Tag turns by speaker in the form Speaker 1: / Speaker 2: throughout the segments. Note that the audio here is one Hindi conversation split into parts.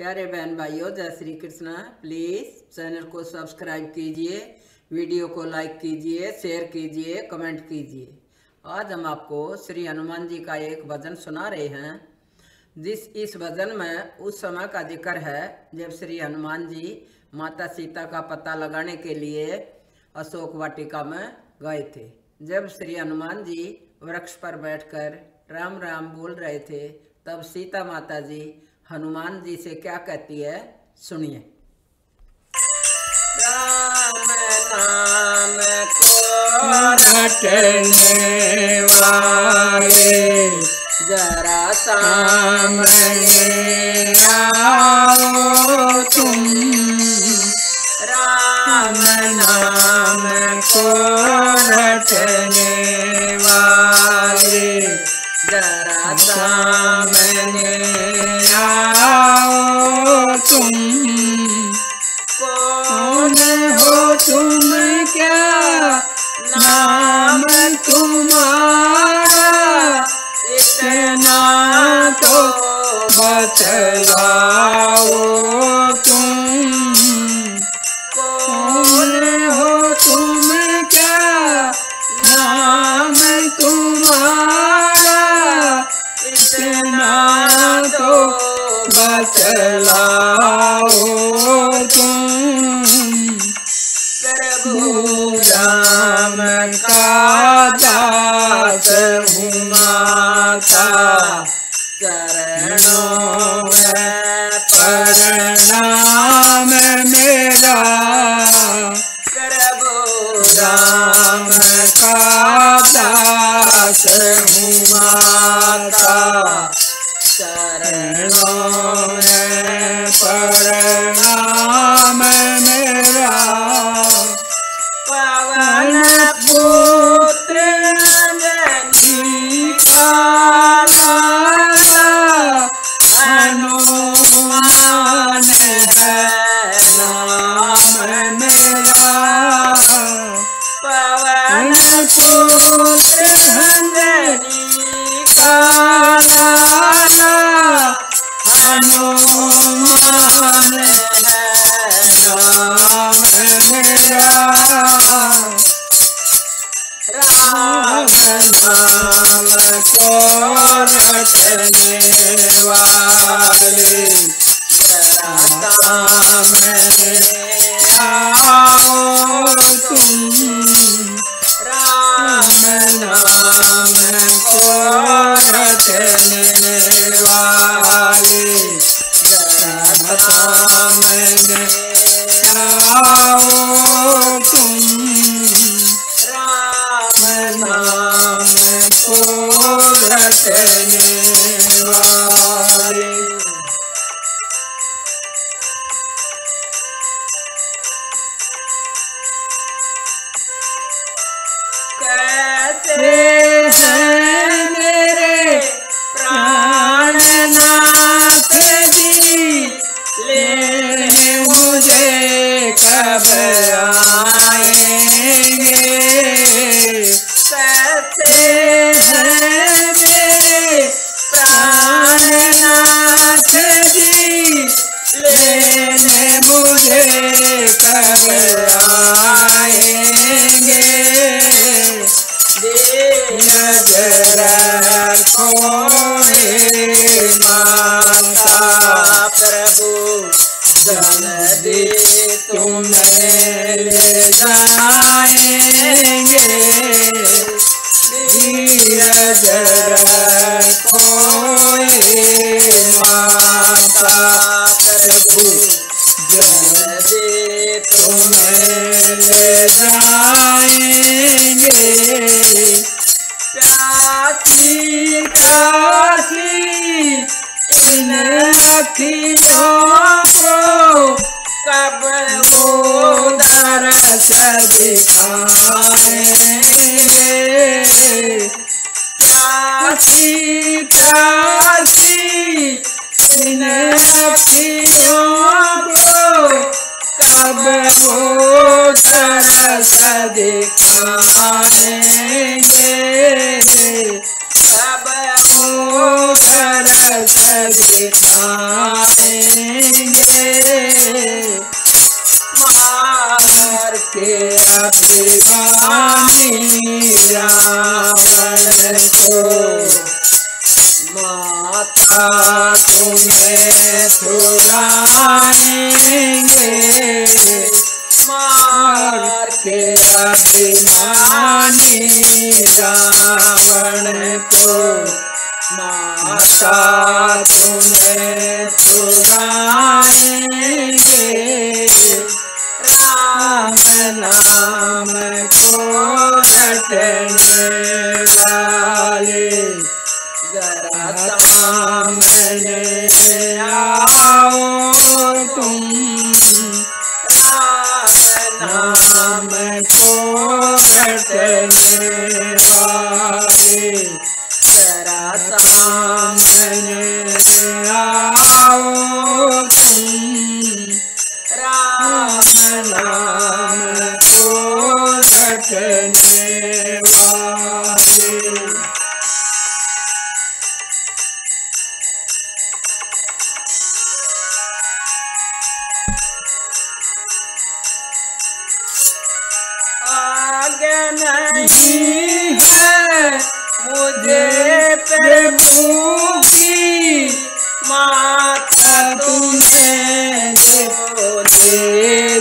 Speaker 1: प्यारे बहन भाइयों, जय श्री कृष्णा। प्लीज़ चैनल को सब्सक्राइब कीजिए वीडियो को लाइक कीजिए शेयर कीजिए कमेंट कीजिए। आज हम आपको श्री हनुमान जी का एक भजन सुना रहे हैं। जिस इस भजन में उस समय का ज़िक्र है, जब श्री हनुमान जी माता सीता का पता लगाने के लिए अशोक वाटिका में गए थे। जब श्री हनुमान जी वृक्ष पर बैठकर राम राम बोल रहे थे, तब सीता माता जी हनुमान जी से क्या कहती है? सुनिए। राम नाम को
Speaker 2: रटने वाले
Speaker 1: जरा
Speaker 2: सामने आओ तुम
Speaker 1: राम
Speaker 2: नाम को रटने बतलाओ तुम। कौन हो तुम क्या? नाम तुम्हारा। इतना तो बतलाओ तुम। प्रभु राम का दास हूँ माता। चरणों मेरा का हूँ माता। चरणों राम नाम को रटने सामने आओ तुम राम नाम
Speaker 1: birthday!
Speaker 2: जल्दी तुम्हें ले जाएँगे धीरज हे माता प्रभु तुम्हें ले जाएँगे। प्यासी इन अखियों को
Speaker 1: कब
Speaker 2: वो दरस दिखाएँगे प्यासी प्यासी इन अखियों को कब वो तरस दिखाएँगे दरस दिखाएँगे मार के अभिमानी रावण को माता तुम्हें छुड़ाएँगे मार के अभिमानी रावण को माता तुम्हें छुड़ाएँगे राम नाम को रटने वाले जरा सामने आओ तुम राम नाम को रटने वाले। नहीं है मुझे प्रभु की माता तुम्हें जो दे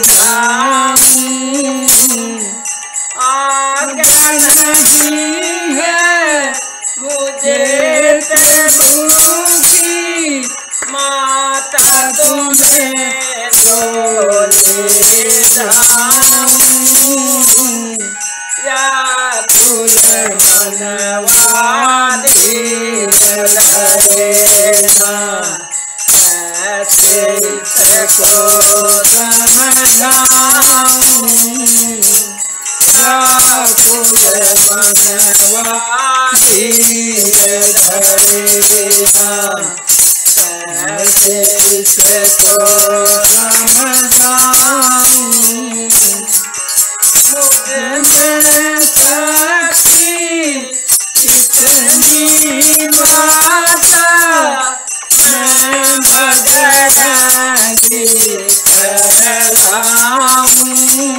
Speaker 2: नहीं है मुझे माता तुम्हें जो जाऊँ। या फूल ऐसे इसको समझाऊं या फूल ऐसे इसको समझाऊं मुझमें शक्ति इतनी माता मैं बदलागी कहलाऊं मुझमें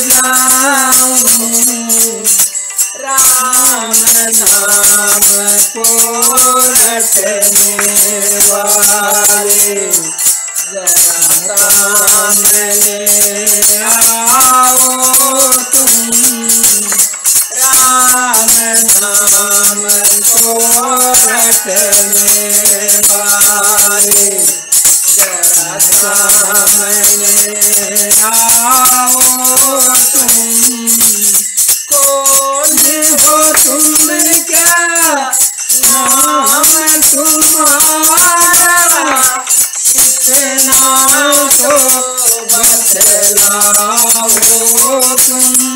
Speaker 2: जाऊँ राम नाम को रटने वाले आओ तुम राम नाम को रटने वाले। तुम कौन हो तुम क्या नाम तुम्हारा इतना तो बतलाओ तुम